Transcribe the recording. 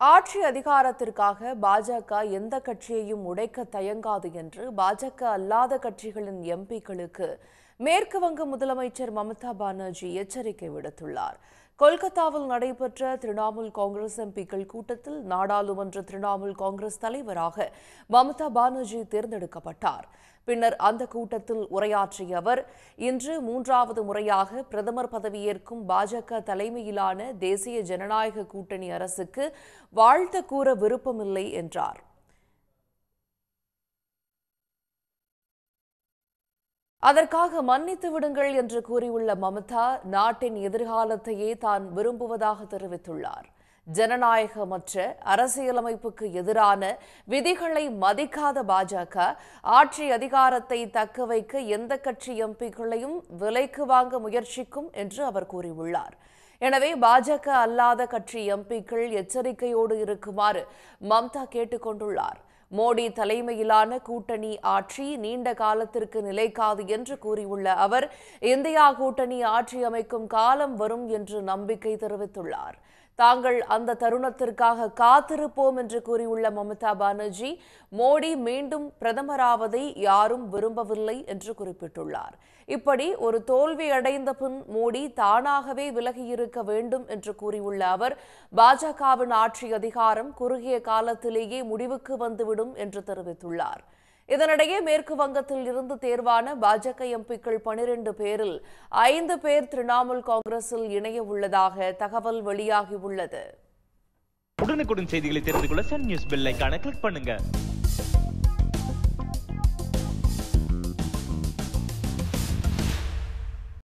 ஆட்சி அதிகாரத்திற்காக பாஜக எந்த கட்சியையும் உடைக்க தயங்காது என்று பாஜக அல்லாத கட்சிகளின் எம்பிக்களுக்கு மேற்கு வங்க முதலமைச்சர் மமதா பானர்ஜி எச்சரிக்கை விடுத்துள்ளார். கொல்கத்தாவில் நடைபெற்ற திரிணாமுல் காங்கிரஸ் எம்பிக்கள் கூட்டத்தில் நாடாளுமன்ற திரிணாமுல் காங்கிரஸ் தலைவராக மமதா பானர்ஜி தேர்ந்தெடுக்கப்பட்டார். பின்னர் அந்த கூட்டத்தில் உரையாற்றிய அவர் இன்று மூன்றாவது முறையாக பிரதமர் பதவியேற்கும் பாஜக தலைமையிலான தேசிய ஜனநாயக கூட்டணி அரசுக்கு வாழ்த்து கூற விருப்பமில்லை என்றார். அதற்காக மன்னித்து விடுங்கள் என்று கூறியுள்ள மமதா நாட்டின் எதிர்காலத்தையே தான் விரும்புவதாக தெரிவித்துள்ளார். ஜனநாயகமற்ற அரசியலமைப்புக்கு எதிரான விதிகளை மதிக்காத பாஜக ஆட்சி அதிகாரத்தை தக்க வைக்க எந்த கட்சி எம்பிக்களையும் விலைக்கு வாங்க முயற்சிக்கும் என்று அவர் கூறியுள்ளார். எனவே பாஜக அல்லாத கட்சி எம்பிக்கள் எச்சரிக்கையோடு இருக்குமாறு மம்தா கேட்டுக்கொண்டுள்ளார். மோடி தலைமையிலான கூட்டணி ஆட்சி நீண்ட காலத்திற்கு நிலைக்காது என்று கூறியுள்ள அவர் இந்தியா கூட்டணி ஆட்சி அமைக்கும் காலம் வரும் என்று நம்பிக்கை தெரிவித்துள்ளார். தாங்கள் அந்த தருணத்திற்காக காத்திருப்போம் என்று கூறியுள்ள மமதா பானர்ஜி மோடி மீண்டும் பிரதமராவதை யாரும் விரும்பவில்லை என்று குறிப்பிட்டுள்ளார். இப்படி ஒரு தோல்வி அடைந்த பின் மோடி தானாகவே விலகியிருக்க வேண்டும் என்று கூறியுள்ள அவர் பாஜகவின் ஆட்சி அதிகாரம் குறுகிய காலத்திலேயே முடிவுக்கு வந்துவிடும் என்று தெரிவித்துள்ளார். இதனிடையே மேற்கு வங்கத்தில் இருந்து தேர்வான பாஜக எம்பிக்கள் பனிரெண்டு பேரில் ஐந்து பேர் திரிணாமுல் காங்கிரஸில் இணைய உள்ளதாக தகவல் வெளியாகியுள்ளது உடனுக்குடன் செய்திகளை தெரிந்து கொள்ள சன் நியூஸ் பெல் கிளிக் பண்ணுங்க.